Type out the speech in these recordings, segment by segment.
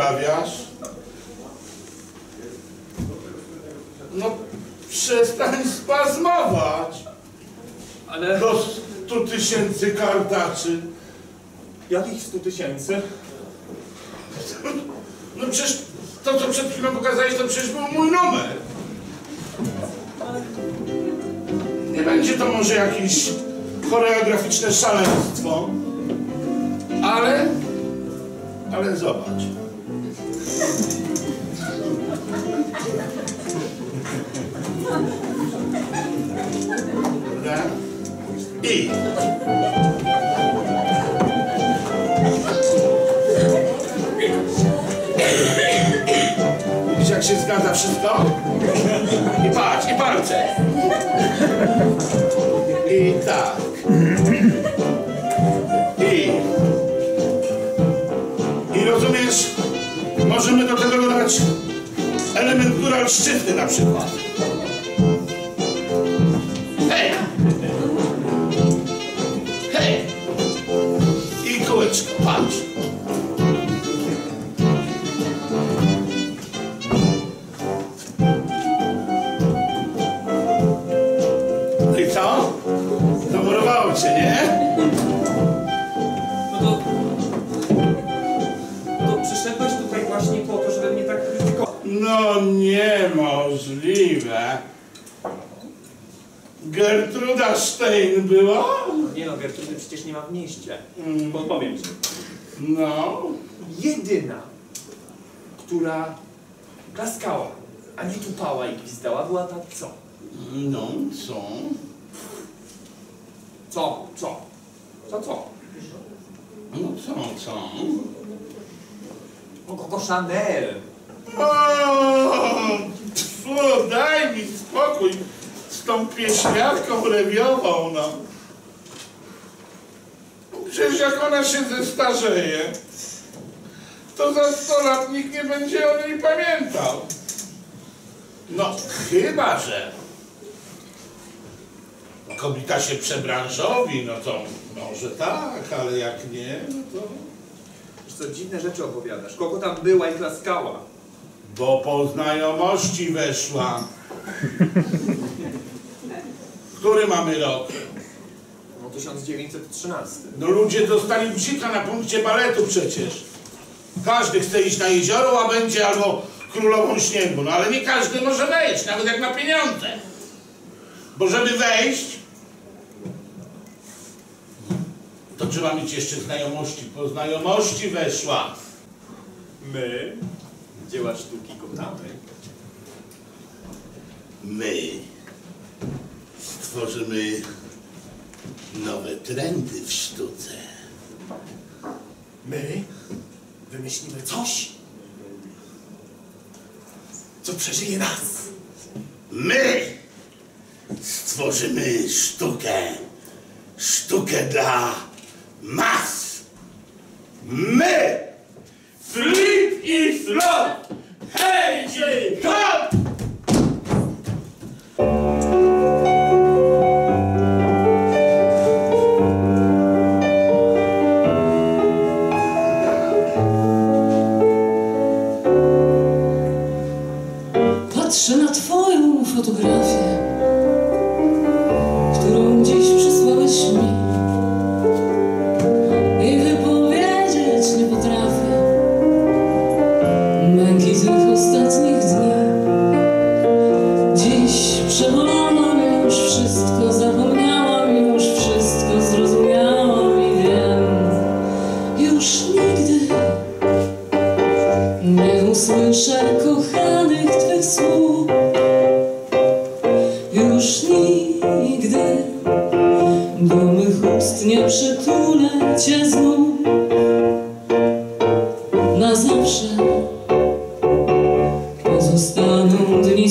No wyprawiasz? No przestań spazmować. Ale Do stu tysięcy kartaczy. jakich 100 tysięcy? No przecież to, co przed chwilą pokazałeś, to przecież był mój numer. Nie będzie to może jakieś choreograficzne szaleństwo, ale, ale zobacz. Prawda? I Widzisz jak się zgadza wszystko? I patrz, i palce. I tak. Możemy do tego dodać element góralszczyzny na przykład. Hej! Hej! I kółeczko, patrz. No i co? Zamurowało cię, nie? No to... To przyszedłeś No niemożliwe. Gertruda Stein była? Nie no, Gertrudy przecież nie ma w mieście. Mm. Podpowiem ci. No. Jedyna, która klaskała, a nie tupała i gwizdała, była ta co? No, co? Co? Co? Co co? No co, co? No Coco Chanel. O, tfu, daj mi spokój z tą pieśniarką rewiową, no. Przecież jak ona się zestarzeje, to za 100 lat nikt nie będzie o niej pamiętał. No, chyba, że kobieta się przebranżowi, no to może tak, ale jak nie, no to... Co, dziwne rzeczy opowiadasz. Kogo tam była i klaskała? Bo po znajomości weszła. Który mamy rok? No 1913. No ludzie dostali bzika na punkcie baletu przecież. Każdy chce iść na jezioro, a będzie albo królową śniegu. No ale nie każdy może wejść, nawet jak ma pieniądze. Bo żeby wejść, to trzeba mieć jeszcze znajomości. Po znajomości weszła. My, dzieła sztuki kochamy. My stworzymy nowe trendy w sztuce. My wymyślimy coś, co przeżyje nas. My stworzymy sztukę. Sztukę dla mas. My!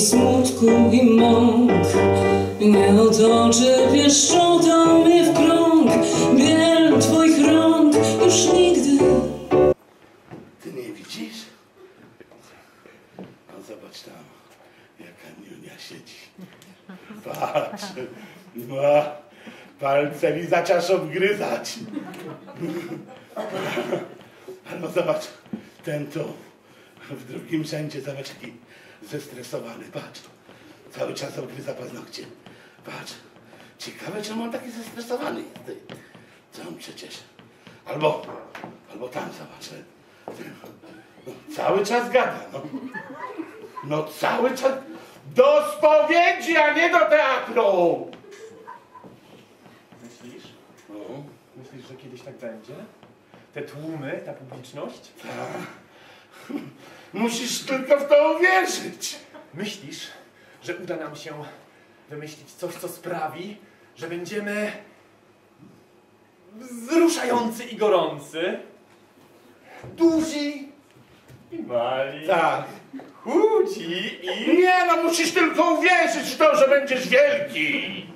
Dni smutku i mąk Nie otoczy pieszczotą mnie w krąg Biel Twoich rąk już nigdy Ty nie widzisz? No zobacz tam, jaka niunia siedzi. Patrz. No, palce mi zaczęłaś obgryzać. No zobacz, ten to w drugim rzędzie, zobacz jaki zestresowany, patrz. Cały czas obgryza paznokcie. Patrz. Ciekawe, czemu on taki zestresowany jest. Co on przecież? Albo, albo tam zobacz. Ten, no, cały czas gada, no. No cały czas do spowiedzi, a nie do teatru. Myślisz? No, Myślisz, że kiedyś tak będzie? Te tłumy, ta publiczność? tak. Musisz tylko w to uwierzyć. Myślisz, że uda nam się wymyślić coś, co sprawi, że będziemy wzruszający i gorący, duzi i mali, Tak. chudzi i... Nie no, musisz tylko uwierzyć w to, że będziesz wielki.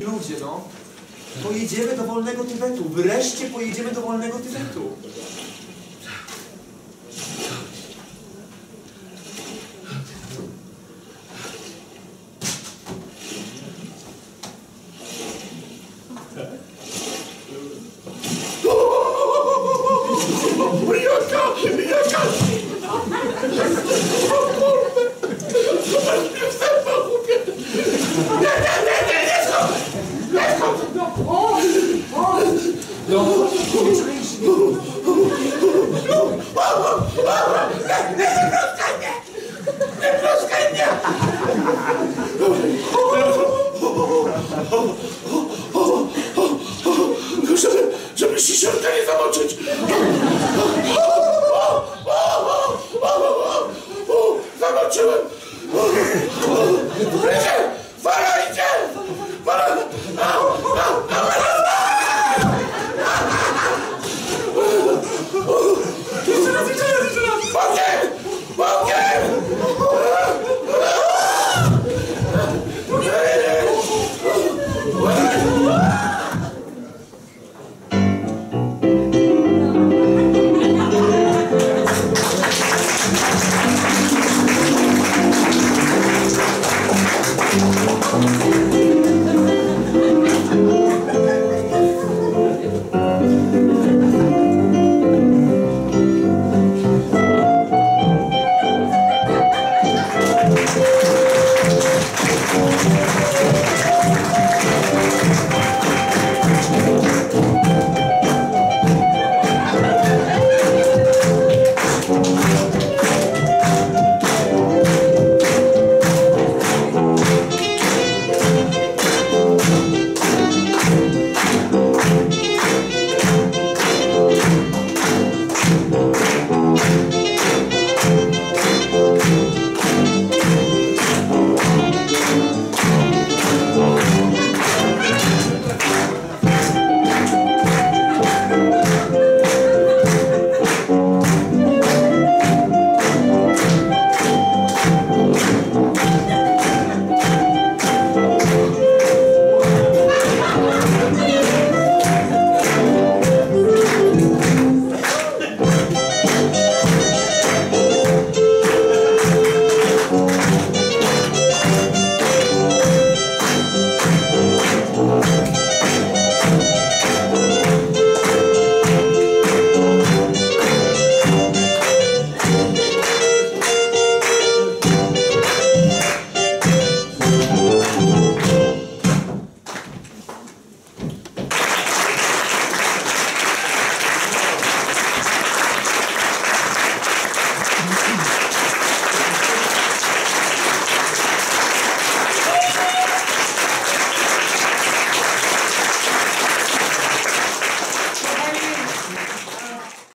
Ludzie, no. Pojedziemy do wolnego Tybetu. Wreszcie pojedziemy do wolnego Tybetu. Nie, nie, nie,